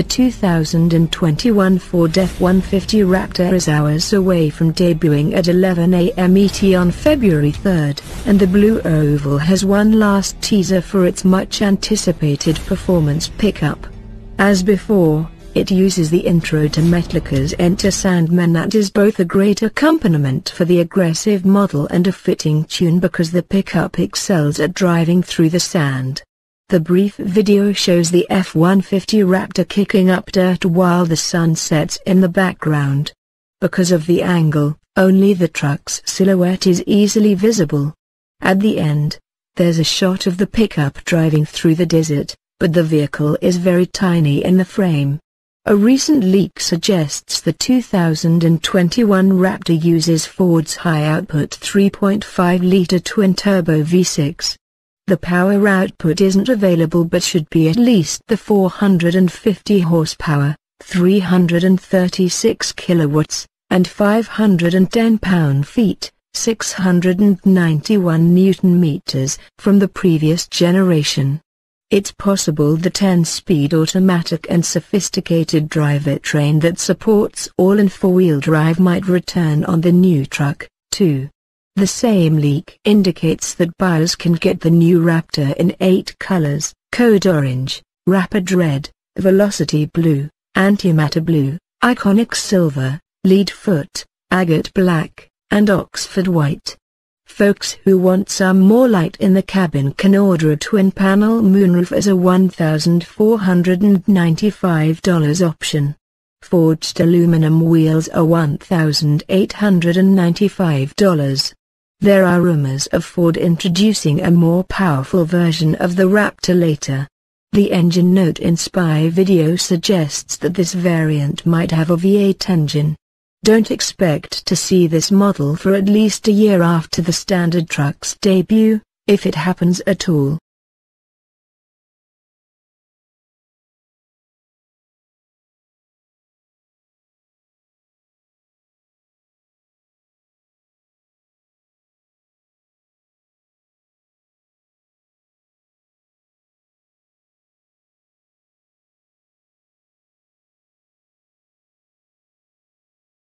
The 2021 Ford F-150 Raptor is hours away from debuting at 11 a.m. ET on February 3, and the Blue Oval has one last teaser for its much-anticipated performance pickup. As before, it uses the intro to Metallica's Enter Sandman that is both a great accompaniment for the aggressive model and a fitting tune because the pickup excels at driving through the sand. The brief video shows the F-150 Raptor kicking up dirt while the sun sets in the background. Because of the angle, only the truck's silhouette is easily visible. At the end, there's a shot of the pickup driving through the desert, but the vehicle is very tiny in the frame. A recent leak suggests the 2021 Raptor uses Ford's high-output 3.5-liter twin-turbo V6. The power output isn't available but should be at least the 450 horsepower, 336 kilowatts, and 510 pound-feet, 691 newton-meters, from the previous generation. It's possible the 10-speed automatic and sophisticated drivetrain that supports all and four-wheel drive might return on the new truck, too. The same leak indicates that buyers can get the new Raptor in eight colors, Code Orange, Rapid Red, Velocity Blue, Antimatter Blue, Iconic Silver, Lead Foot, Agate Black, and Oxford White. Folks who want some more light in the cabin can order a twin-panel moonroof as a $1,495 option. Forged aluminum wheels are $1,895. There are rumors of Ford introducing a more powerful version of the Raptor later. The engine note in spy video suggests that this variant might have a V8 engine. Don't expect to see this model for at least a year after the standard truck's debut, if it happens at all.